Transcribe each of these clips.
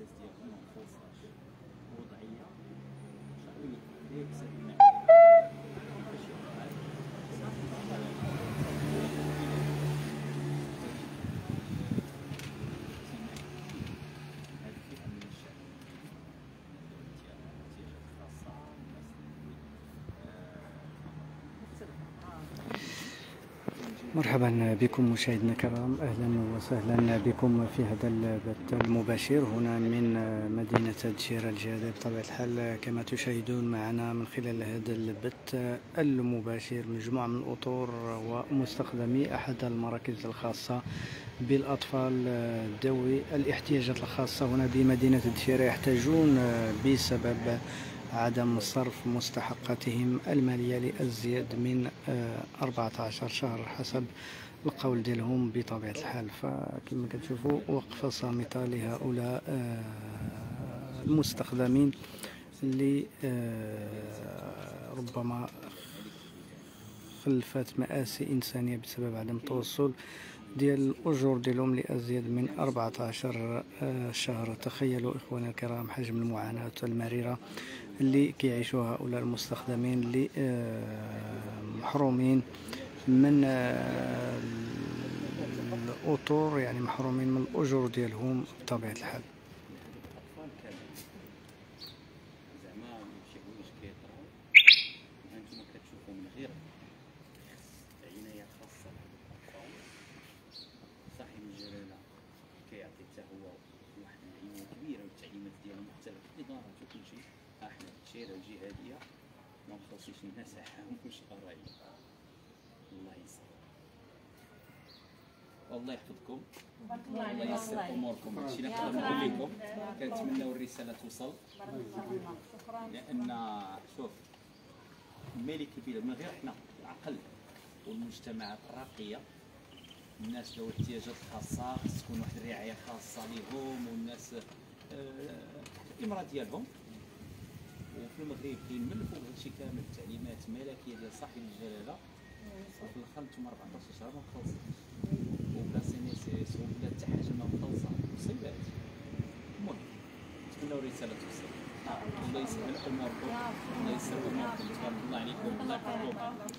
الاساس ديالهم ما مخلصاش وضعيه شعبيه بسبب كيفاش يوقع هذه فئه من الشعب احتياجات خاصه الناس مرحبا بكم مشاهدينا الكرام. أهلا وسهلا بكم في هذا البث المباشر هنا من مدينة تدشير الجهاديه بطبيعة الحال كما تشاهدون معنا من خلال هذا البث المباشر مجموعة من الاطور ومستخدمي أحد المراكز الخاصة بالأطفال ذوي الاحتياجات الخاصة هنا بمدينة تدشير يحتاجون بسبب عدم صرف مستحقاتهم المالية لأزيد من 14 شهر حسب القول ديالهم بطبيعة الحال. فكما كتشوفوا وقفة صامتة لهؤلاء المستخدمين اللي ربما خلفت مآسي إنسانية بسبب عدم التوصل ديال الأجور ديالهم لأزيد من 14 شهر. تخيلوا إخواني الكرام حجم المعاناة المريرة اللي كيعيشوا هؤلاء المستخدمين اللي محرومين من الأطور يعني محرومين من الأجور ديالهم بطبيعة الحال. زعما حوايج من غير عنايه خاصه بالاطفال صاحب الجلاله كيعطي حتى هو واحد العنايه كبيره والتعليمات ديالو مختلفه الادارات وكل شيء. إحنا الشارع الجهادية. ما مخلصيش الناس مش قرايب. الله يسر والله يحفظكم. الله ييسر أموركم. هادشي اللي نقدر نقول لكم. كنتمناو الرسالة توصل. لأن شوف مالك البلاد من غير حنا العقل والمجتمعات الراقيه الناس ذوي الاحتياجات الخاصه خص تكون واحد الرعاية خاصة لهم والناس آه، الامراض ديالهم. وفي المغرب كاين من فوق هادشي كامل التعليمات الملكيه ديال صاحب الجلالة. وفي الآخر نتوما 14 شهر ما مخلصينش وبلا CNSS وبلا حتى حاجة ما مخلصه مصيبات المهم نتمنوا الرساله توصل الله يسهل اموركم الله يسر اموركم تبارك الله عليكم. الله يحفظكم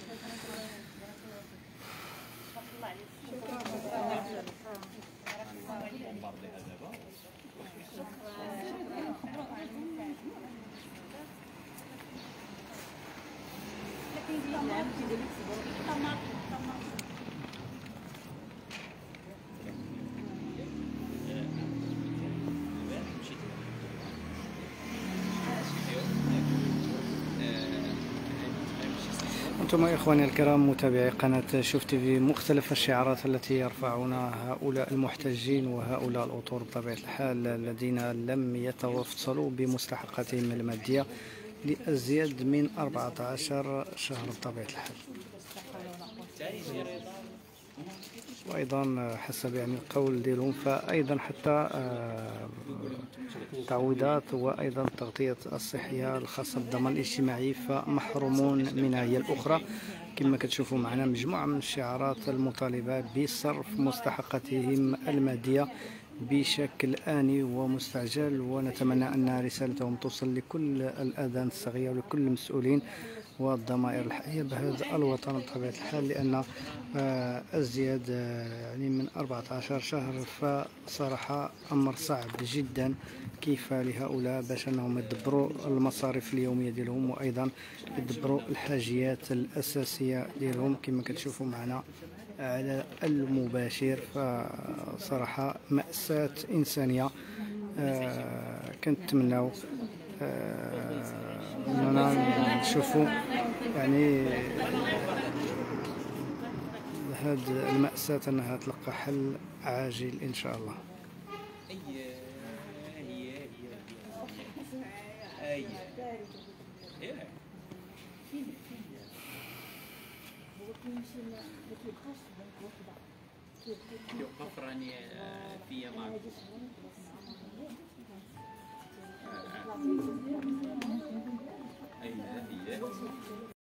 أنتم إخواني الكرام متابعي قناة شوف تي في مختلف الشعارات التي يرفعونها هؤلاء المحتجين وهؤلاء الأطور بطبيعة الحال الذين لم يتوصلوا بمستحقاتهم المادية. لأزيد من 14 شهر بطبيعة الحال. وأيضا حسب يعني القول ديالهم فايضا حتى آه، تعويضات وأيضا التغطيه الصحية الخاصة بالضمان الاجتماعي فمحرومون منها هي الأخرى. كما كتشوفوا معنا مجموعة من الشعارات المطالبة بصرف مستحقاتهم المادية بشكل آني ومستعجل ونتمنى أن رسالتهم توصل لكل الآذان الصغيرة ولكل المسؤولين والضمائر الحية بهذا الوطن بطبيعة الحال لأن آه، أزيد آه، يعني من 14 شهر فصراحة أمر صعب جدا كيف لهؤلاء باش أنهم يدبروا المصاريف اليومية ديالهم وأيضا يدبروا الحاجيات الأساسية ديالهم كما كتشوفوا معنا. على المباشر فصراحة مأساة إنسانية. آه، كنتمناو آه، إننا نشوفوا يعني هاد المأساة إنها تلقى حل عاجل إن شاء الله. هي هي هي يوقف راني آه، فيا معك هي هي